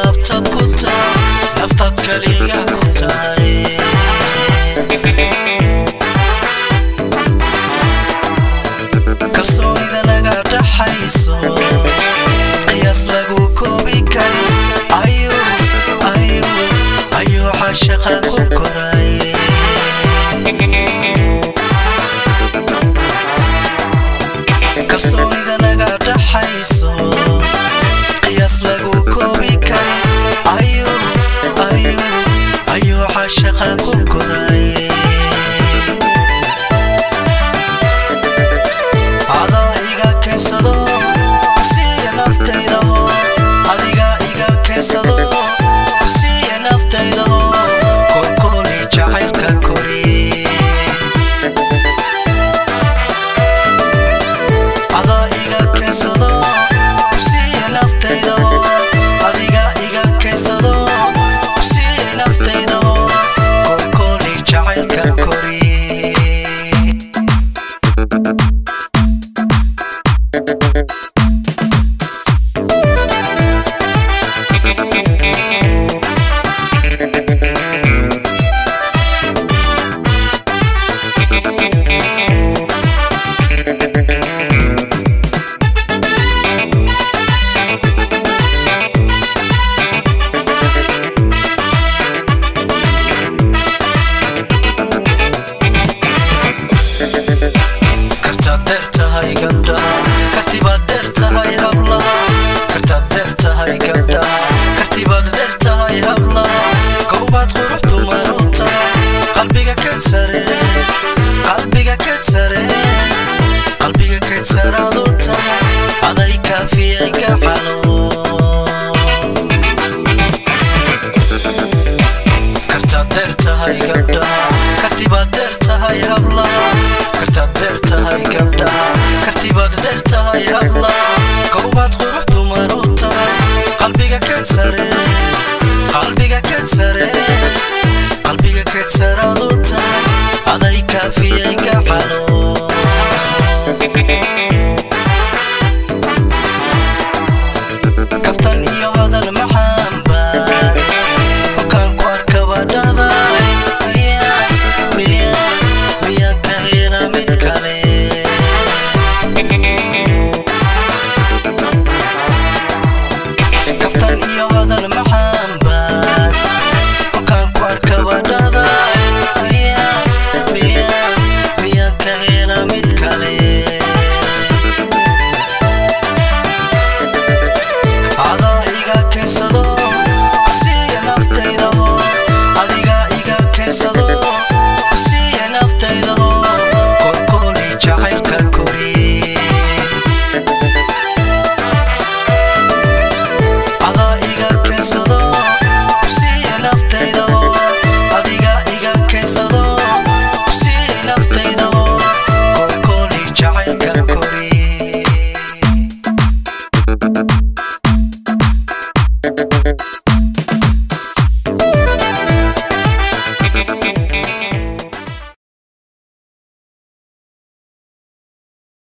بتتكتا أفتكر يا كتاي كسوري دلقا هيك بدها كتيبة دلت هذا المحل.